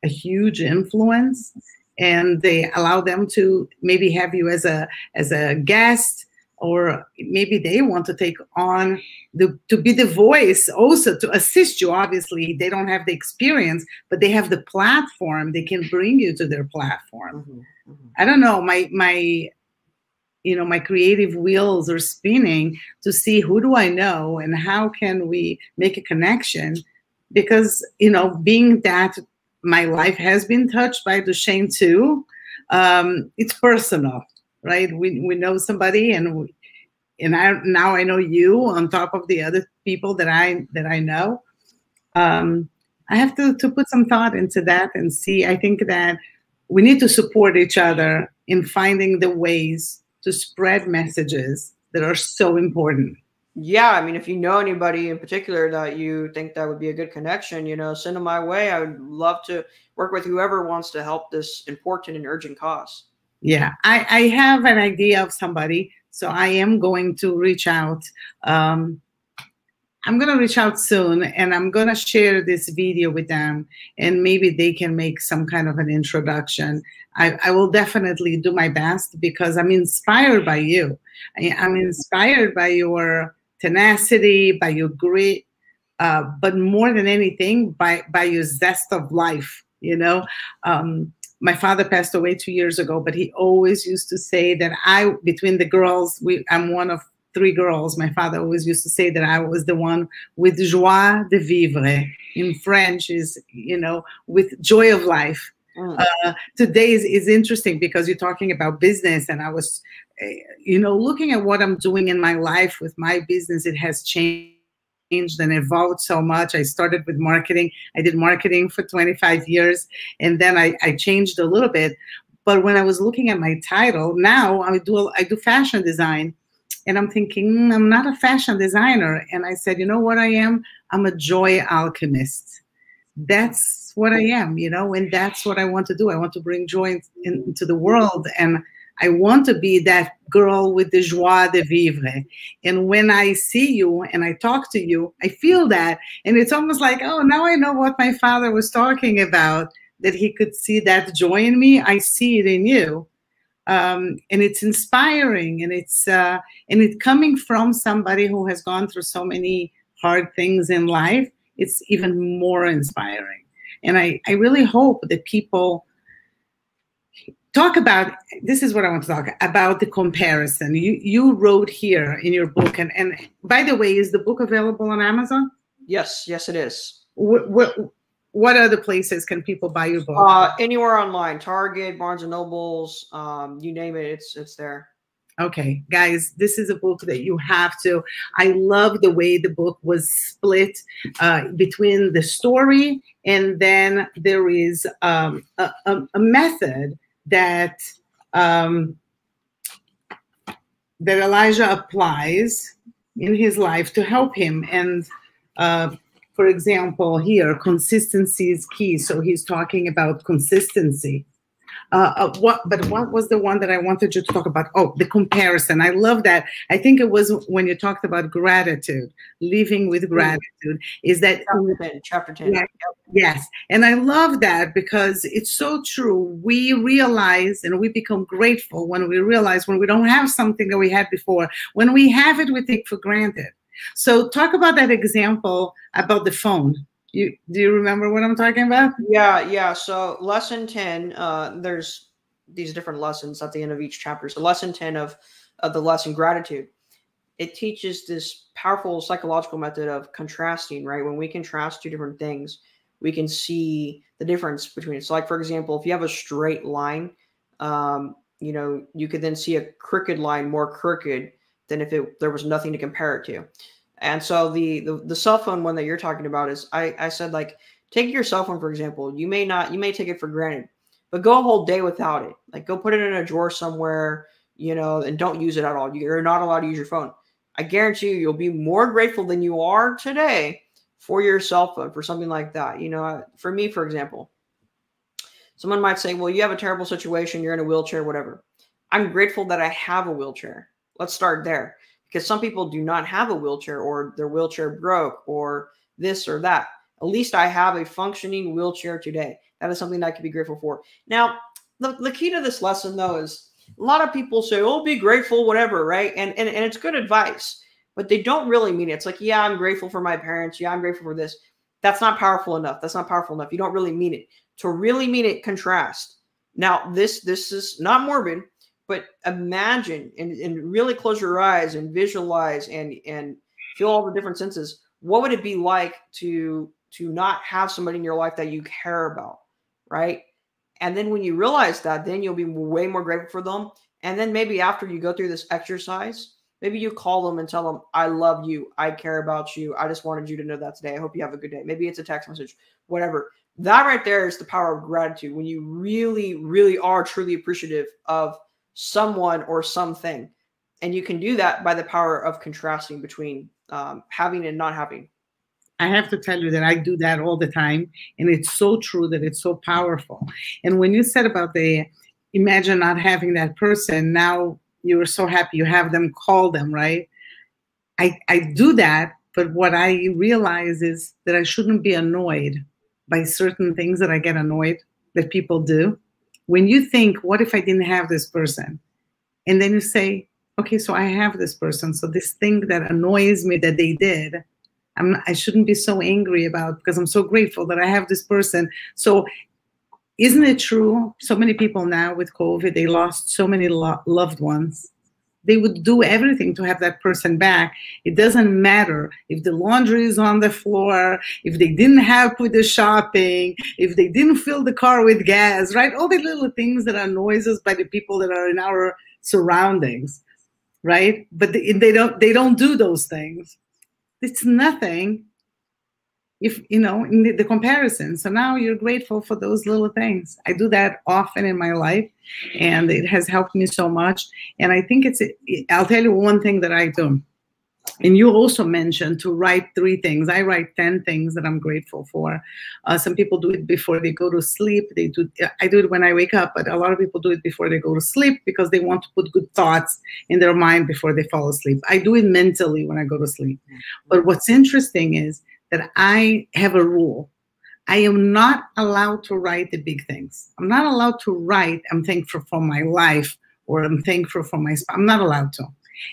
a huge influence and they allow them to maybe have you as a as a guest or maybe they want to take on the to be the voice also to assist you obviously. They don't have the experience but they have the platform. They can bring you to their platform. Mm-hmm, mm-hmm. i don't know my my you know my creative wheels are spinning to see who do i know and how can we make a connection? Because you know being that my life has been touched by Duchenne too. Um, it's personal, right? We we know somebody, and we, and I now I know you on top of the other people that I that I know. Um, I have to to put some thought into that and see. I think that we need to support each other in finding the ways to spread messages that are so important yeah, I mean, if you know anybody in particular that you think that would be a good connection, you know, send them my way. I would love to work with whoever wants to help this important and urgent cause. Yeah, I, I have an idea of somebody, so I am going to reach out. Um, I'm going to reach out soon and I'm going to share this video with them and maybe they can make some kind of an introduction. I, I will definitely do my best because I'm inspired by you. I, I'm inspired by your tenacity, by your grit, uh, but more than anything, by by your zest of life. You know, um, my father passed away two years ago, but he always used to say that I, between the girls, we, I'm one of three girls. My father always used to say that I was the one with joie de vivre. In French, is you know, with joy of life. Uh, today is, is interesting because you're talking about business, and I was you know, looking at what I'm doing in my life with my business, it has changed and evolved so much. I started with marketing. I did marketing for 25 years, and then I, I changed a little bit. But when I was looking at my title, now I do I do fashion design, and I'm thinking mm, I'm not a fashion designer. And I said, you know what I am? I'm a joy alchemist. That's what I am, you know, and that's what I want to do. I want to bring joy in, in, into the world and I want to be that girl with the joie de vivre. And when I see you and I talk to you, I feel that. And it's almost like, oh, now I know what my father was talking about, that he could see that joy in me. I see it in you. Um, and it's inspiring and it's uh, and it's coming from somebody who has gone through so many hard things in life it's even more inspiring and i, I really hope that people talk about this is what i want to talk about the comparison. You you wrote here in your book and and by the way is the book available on amazon? Yes yes it is. What what, what other places can people buy your book? Uh, anywhere online target barnes and nobles um, you name it it's it's there okay guys this is a book that you have to i love the way the book was split uh, between the story and then there is um, a, a, a method that um, that Elijah applies in his life to help him. And uh, for example, here, consistency is key. So he's talking about consistency. Uh, uh, what, but what was the one that I wanted you to talk about? Oh, the comparison. I love that. I think it was when you talked about gratitude, living with mm. gratitude. Is that chapter 10? Chapter 10. Yeah, yes. And I love that because it's so true. We realize and we become grateful when we realize when we don't have something that we had before. When we have it, we take for granted. So talk about that example about the phone. You do you remember what I'm talking about? Yeah, yeah. So lesson 10, uh, there's these different lessons at the end of each chapter. So lesson 10 of, of the lesson gratitude. It teaches this powerful psychological method of contrasting, right? When we contrast two different things, we can see the difference between it. So, like for example, if you have a straight line, um, you know, you could then see a crooked line more crooked than if it there was nothing to compare it to. And so the the, the cell phone one that you're talking about is I, I said like take your cell phone for example. You may not you may take it for granted, but go a whole day without it. Like go put it in a drawer somewhere, you know, and don't use it at all. You're not allowed to use your phone. I guarantee you, you'll be more grateful than you are today for your cell phone for something like that. You know, for me, for example, someone might say, "Well, you have a terrible situation. You're in a wheelchair, whatever." I'm grateful that I have a wheelchair. Let's start there because some people do not have a wheelchair or their wheelchair broke or this or that. At least I have a functioning wheelchair today. That is something that I can be grateful for. Now, the, the key to this lesson, though, is a lot of people say, oh, be grateful, whatever, right? And, and, and it's good advice, but they don't really mean it. It's like, yeah, I'm grateful for my parents. Yeah, I'm grateful for this. That's not powerful enough. That's not powerful enough. You don't really mean it. To really mean it, contrast. Now, this this is not morbid, but imagine and, and really close your eyes and visualize and and feel all the different senses. What would it be like to to not have somebody in your life that you care about, right? And then when you realize that, then you'll be way more grateful for them. And then maybe after you go through this exercise, maybe you call them and tell them, I love you. I care about you. I just wanted you to know that today. I hope you have a good day. Maybe it's a text message, whatever. That right there is the power of gratitude when you really, really are truly appreciative of someone or something. And you can do that by the power of contrasting between um, having and not having. I have to tell you that I do that all the time. And it's so true that it's so powerful. And when you said about the imagine not having that person, now you're so happy you have them call them, right? I, I do that, but what I realize is that I shouldn't be annoyed by certain things that I get annoyed that people do. When you think, what if I didn't have this person? And then you say, okay, so I have this person. So this thing that annoys me that they did, I'm I shouldn't be so angry about because I'm so grateful that I have this person. So isn't it true? So many people now with COVID, they lost so many lo loved ones. They would do everything to have that person back. It doesn't matter if the laundry is on the floor, if they didn't help with the shopping, if they didn't fill the car with gas, right? All the little things that are noises by the people that are in our surroundings, right? But they, don't they don't do those things it's nothing if you know in the, the, comparison so now you're grateful for those little things i do that often in my life and it has helped me so much and i think it's i'll tell you one thing that i do and you also mentioned to write three things. I write 10 things that I'm grateful for. Uh, some people do it before they go to sleep. They do. I do it when I wake up, but a lot of people do it before they go to sleep because they want to put good thoughts in their mind before they fall asleep. I do it mentally when I go to sleep. But what's interesting is that I have a rule. I am not allowed to write the big things. I'm not allowed to write, I'm thankful for my life or I'm thankful for my, I'm not allowed to.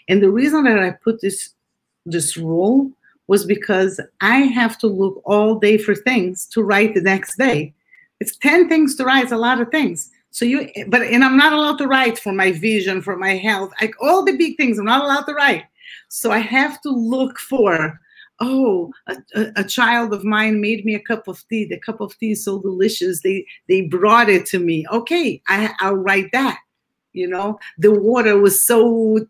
And the reason that I put this this rule was because I have to look all day for things to write the next day. It's 10 things to write, it's a lot of things. So you, but, and I'm not allowed to write for my vision, for my health, like all the big things, I'm not allowed to write. So I have to look for, oh, a, a, child of mine made me a cup of tea. The cup of tea is so delicious. They, they brought it to me. Okay, I, I'll write that. You know, the water was so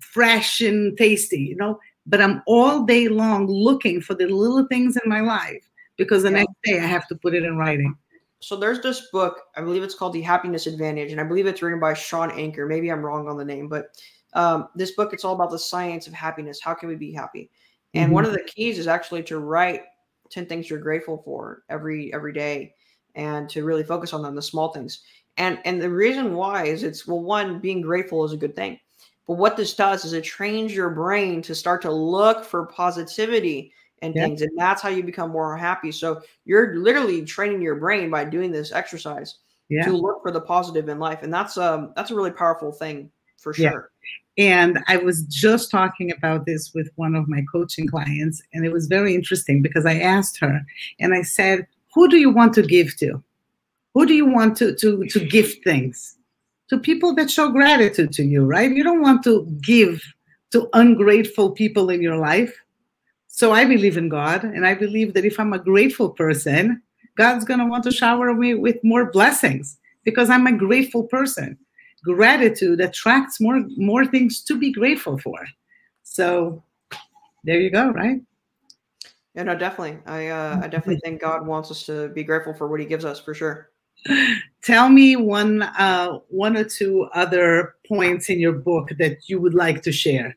fresh and tasty, you know, but I'm all day long looking for the little things in my life because the yeah. next day I have to put it in writing. So there's this book, I believe it's called The Happiness Advantage, and I believe it's written by Shawn Achor. Maybe I'm wrong on the name, but um, this book it's all about the science of happiness. How can we be happy? And mm-hmm. one of the keys is actually to write 10 things you're grateful for every every day and to really focus on them, the small things. And and the reason why is it's well, one, being grateful is a good thing. But what this does is it trains your brain to start to look for positivity and yeah. things. And that's how you become more happy. So you're literally training your brain by doing this exercise yeah. to look for the positive in life. And that's um that's a really powerful thing for sure. Yeah. And I was just talking about this with one of my coaching clients, and it was very interesting because I asked her and I said, Who do you want to give to? Who do you want to to to gift things? to people that show gratitude to you, right? You don't want to give to ungrateful people in your life. So I believe in God, and I believe that if I'm a grateful person, God's going to want to shower me with more blessings because I'm a grateful person. Gratitude attracts more more things to be grateful for. So there you go, right? Yeah, no, definitely. I uh, I definitely think God wants us to be grateful for what He gives us for sure. Tell me one uh, one or two other points in your book that you would like to share.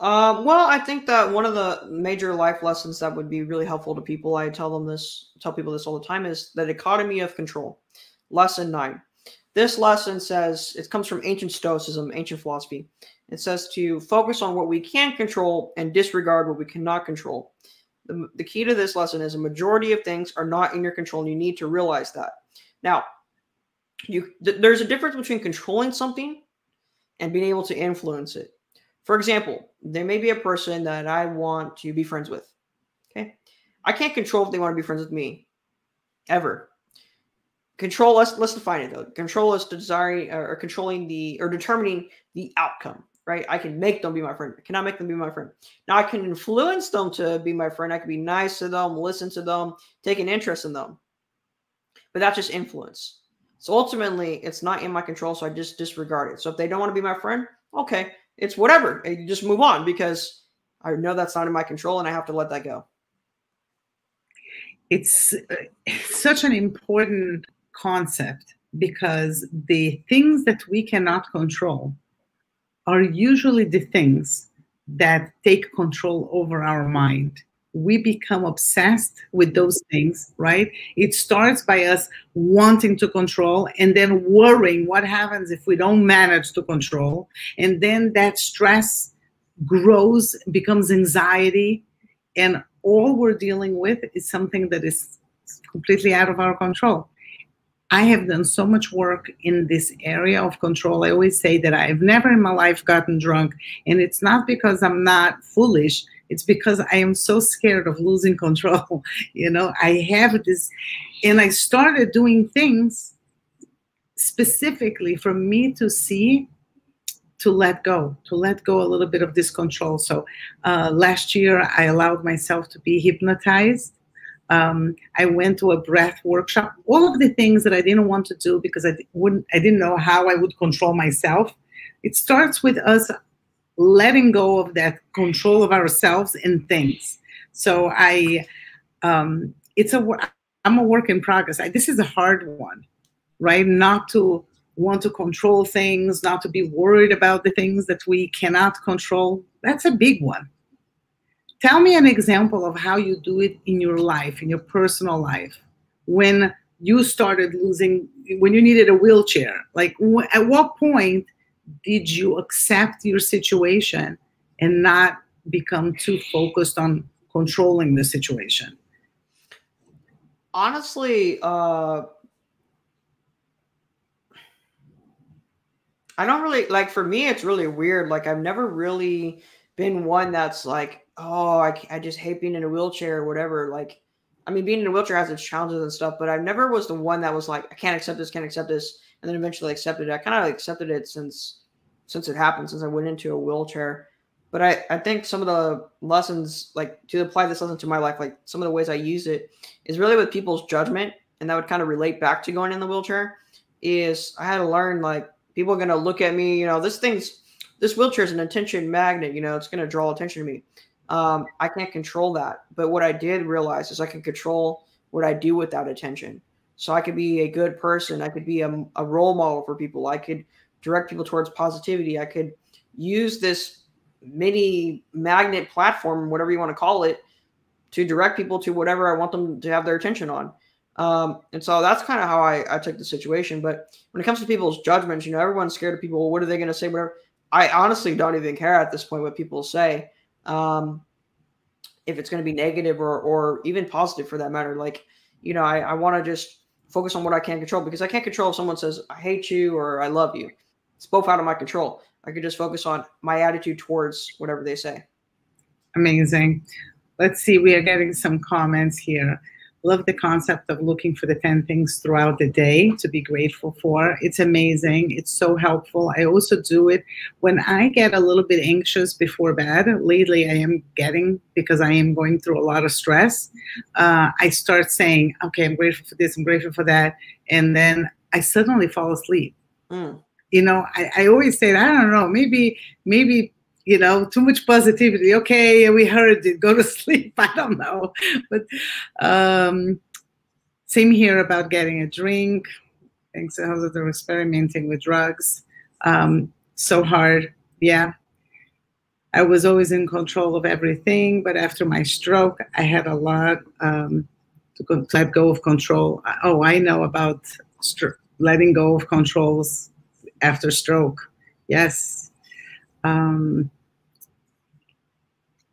Um, well, I think that one of the major life lessons that would be really helpful to people, I tell them this, tell people this all the time, is the dichotomy of control. Lesson nine. This lesson says it comes from ancient Stoicism, ancient philosophy. It says to focus on what we can control and disregard what we cannot control. The, the key to this lesson is a majority of things are not in your control, and you need to realize that. Now, you th- there's a difference between controlling something and being able to influence it. For example, there may be a person that I want to be friends with. Okay. I can't control if they want to be friends with me ever. Control, let's let's define it though. Control is desiring or controlling the or determining the outcome, right? I can make them be my friend. I cannot make them be my friend. Now I can influence them to be my friend. I can be nice to them, listen to them, take an interest in them. But that's just influence. So ultimately, it's not in my control, so I just disregard it. So if they don't want to be my friend, okay, it's whatever. You just move on because I know that's not in my control and I have to let that go. It's, uh, it's such an important concept because the things that we cannot control are usually the things that take control over our mind we become obsessed with those things, right? It starts by us wanting to control and then worrying what happens if we don't manage to control. And then that stress grows, becomes anxiety, and all we're dealing with is something that is completely out of our control. I have done so much work in this area of control. I always say that I've never in my life gotten drunk, and it's not because I'm not foolish it's because I am so scared of losing control. you know, I have this, and I started doing things specifically for me to see to let go, to let go a little bit of this control. So uh, last year, I allowed myself to be hypnotized. Um, I went to a breath workshop. All of the things that I didn't want to do because I wouldn't, I didn't know how I would control myself. It starts with us letting go of that control of ourselves and things. So I, um, it's a, I'm a work in progress. I, this is a hard one, right? Not to want to control things, not to be worried about the things that we cannot control. That's a big one. Tell me an example of how you do it in your life, in your personal life, when you started losing, when you needed a wheelchair. Like, at what point did you accept your situation and not become too focused on controlling the situation? Honestly, uh, I don't really like for me, it's really weird. Like, I've never really been one that's like, oh, I, I just hate being in a wheelchair or whatever. Like, I mean, being in a wheelchair has its challenges and stuff, but I never was the one that was like, I can't accept this, can't accept this, and then eventually accepted it. I kind of accepted it since since it happened, since I went into a wheelchair. But I, I think some of the lessons, like to apply this lesson to my life, like some of the ways I use it is really with people's judgment. And that would kind of relate back to going in the wheelchair is I had to learn like people are going to look at me, you know, this thing's, this wheelchair is an attention magnet, you know, it's going to draw attention to me. Um, I can't control that. But what I did realize is I can control what I do with that attention. So I could be a good person. I could be a, a role model for people. I could direct people towards positivity. I could use this mini magnet platform, whatever you want to call it, to direct people to whatever I want them to have their attention on. Um, and so that's kind of how I, I took the situation. But when it comes to people's judgments, you know, everyone's scared of people. What are they going to say? Whatever. I honestly don't even care at this point what people say. Um, if it's going to be negative or, or even positive for that matter. Like, you know, I, I want to just focus on what I can control because I can't control if someone says, I hate you or I love you. It's both out of my control. I could just focus on my attitude towards whatever they say. Amazing. Let's see, we are getting some comments here. Love the concept of looking for the 10 things throughout the day to be grateful for. It's amazing. It's so helpful. I also do it when I get a little bit anxious before bed. Lately, I am getting because I am going through a lot of stress. Uh, I start saying, okay, I'm grateful for this, I'm grateful for that. And then I suddenly fall asleep. Mm. You know, I, I always say, I don't know, maybe, maybe you know, too much positivity. Okay, we heard it. Go to sleep. I don't know, but um, same here about getting a drink. Thanks to they're experimenting with drugs. Um, so hard. Yeah. I was always in control of everything, but after my stroke, I had a lot um, to let go of control. Oh, I know about letting go of controls after stroke. Yes, um,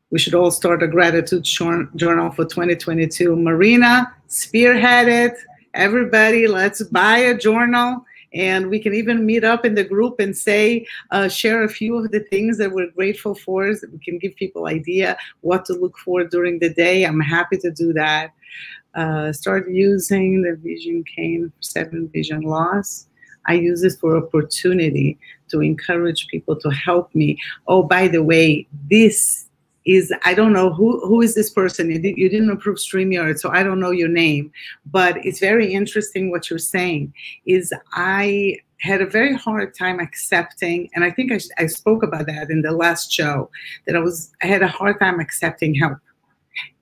we should all start a gratitude journal for 2022. Marina, spearhead it. Everybody, let's buy a journal. And we can even meet up in the group and say, uh, share a few of the things that we're grateful for. So we can give people idea what to look for during the day. I'm happy to do that. Uh, start using the vision cane for seven vision loss. I use this for opportunity to encourage people to help me. Oh, by the way, this is I don't know who who is this person. You, did, you didn't approve Streamyard, so I don't know your name. But it's very interesting what you're saying. Is I had a very hard time accepting, and I think I, I spoke about that in the last show. That I was I had a hard time accepting help,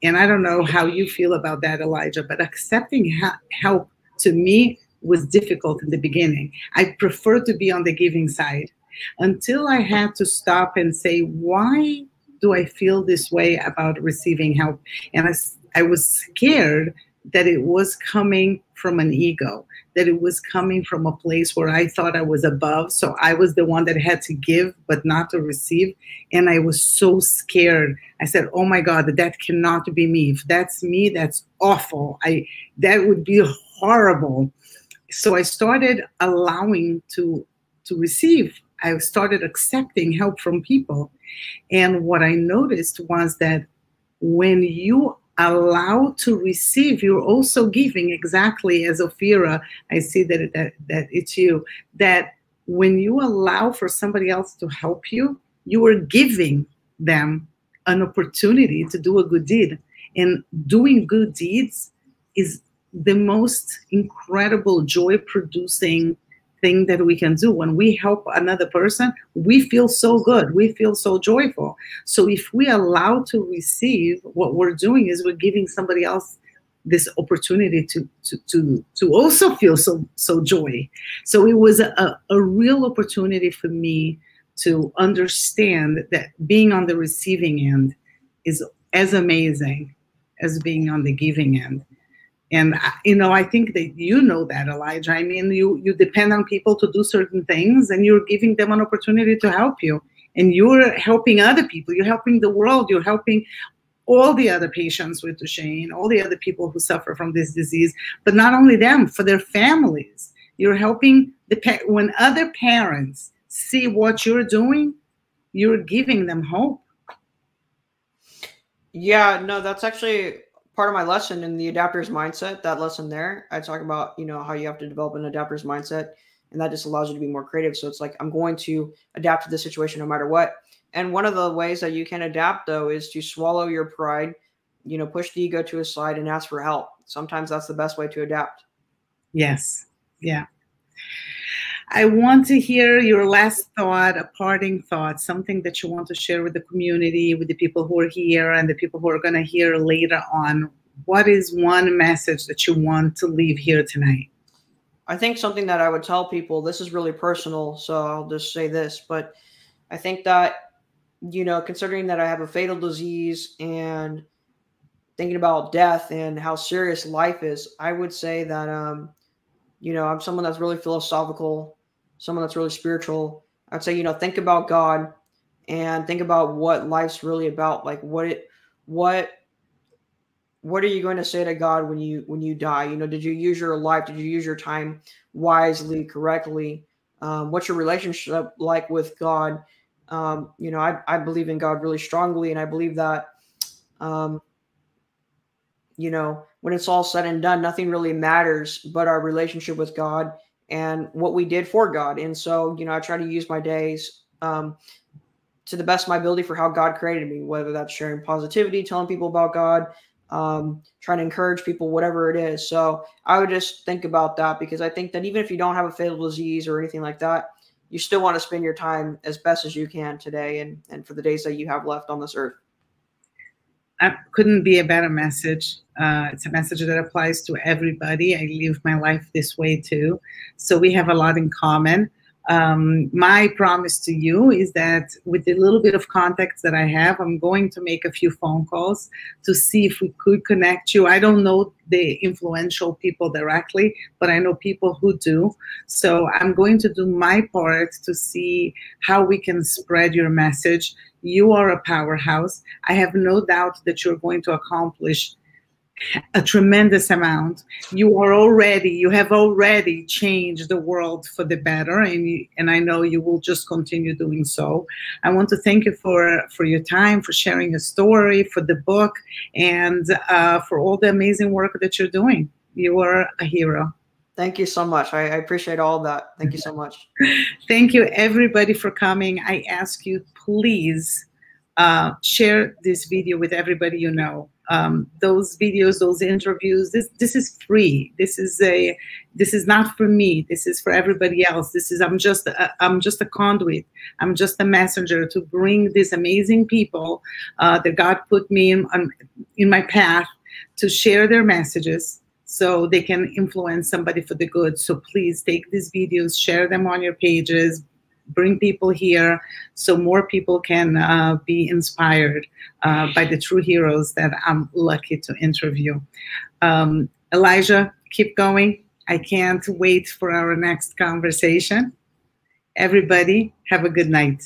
and I don't know how you feel about that, Elijah. But accepting help to me was difficult in the beginning. I prefer to be on the giving side until I had to stop and say, why do I feel this way about receiving help? And I, I was scared that it was coming from an ego, that it was coming from a place where I thought I was above. So I was the one that had to give, but not to receive. And I was so scared. I said, Oh my God, that cannot be me. If that's me, that's awful. I that would be horrible so I started allowing to to receive. I started accepting help from people. And what I noticed was that when you allow to receive, you're also giving exactly as Ophira, I see that, that, that it's you, that when you allow for somebody else to help you, you are giving them an opportunity to do a good deed. And doing good deeds is the most incredible joy producing thing that we can do. When we help another person we feel so good we feel so joyful. So if we allow to receive what we're doing is we're giving somebody else this opportunity to to to, to also feel so so joy. So it was a, a real opportunity for me to understand that being on the receiving end is as amazing as being on the giving end and uh, you know i think that you know that elijah. I mean you you depend on people to do certain things and you're giving them an opportunity to help you. And you're helping other people. You're helping the world. You're helping all the other patients with duchenne all the other people who suffer from this disease but not only them for their families. You're helping the when other parents see what you're doing you're giving them hope. Yeah no that's actually part of my lesson in the adapter's mindset, that lesson there, I talk about, you know, how you have to develop an adapter's mindset and that just allows you to be more creative. So it's like, I'm going to adapt to the situation no matter what. And one of the ways that you can adapt though is to swallow your pride, you know, push the ego to a side and ask for help. Sometimes that's the best way to adapt. Yes. Yeah. I want to hear your last thought, a parting thought, something that you want to share with the community, with the people who are here and the people who are going to hear later on. What is one message that you want to leave here tonight? I think something that I would tell people, this is really personal, so I'll just say this, but I think that, you know, considering that I have a fatal disease and thinking about death and how serious life is, I would say that, um, you know, I'm someone that's really philosophical someone that's really spiritual, I'd say, you know, think about God and think about what life's really about. Like what it what what are you going to say to God when you when you die? You know, did you use your life? Did you use your time wisely, correctly? Um, what's your relationship like with God? Um, you know, I, I believe in God really strongly, and I believe that, um, you know, when it's all said and done, nothing really matters but our relationship with God and what we did for God. And so, you know, I try to use my days um, to the best of my ability for how God created me, whether that's sharing positivity, telling people about God, um, trying to encourage people, whatever it is. So I would just think about that because I think that even if you don't have a fatal disease or anything like that, you still want to spend your time as best as you can today and, and for the days that you have left on this earth. That couldn't be a better message. Uh, it's a message that applies to everybody. I live my life this way too. So we have a lot in common um, my promise to you is that with the little bit of contacts that I have, I'm going to make a few phone calls to see if we could connect you. I don't know the influential people directly, but I know people who do. So I'm going to do my part to see how we can spread your message. You are a powerhouse. I have no doubt that you're going to accomplish a tremendous amount. You are already, you have already changed the world for the better, and you, and I know you will just continue doing so. I want to thank you for for your time, for sharing your story, for the book, and uh, for all the amazing work that you're doing. You are a hero. Thank you so much. I, I appreciate all that. Thank you so much. thank you, everybody, for coming. I ask you, please uh, share this video with everybody you know um, those videos, those interviews. This this is free. This is a this is not for me. This is for everybody else. This is I'm just a, I'm just a conduit. I'm just a messenger to bring these amazing people uh, that God put me in um, in my path to share their messages so they can influence somebody for the good. So please take these videos, share them on your pages, bring people here so more people can uh, be inspired uh, by the true heroes that I'm lucky to interview. Um, Elijah, keep going. I can't wait for our next conversation. Everybody, have a good night.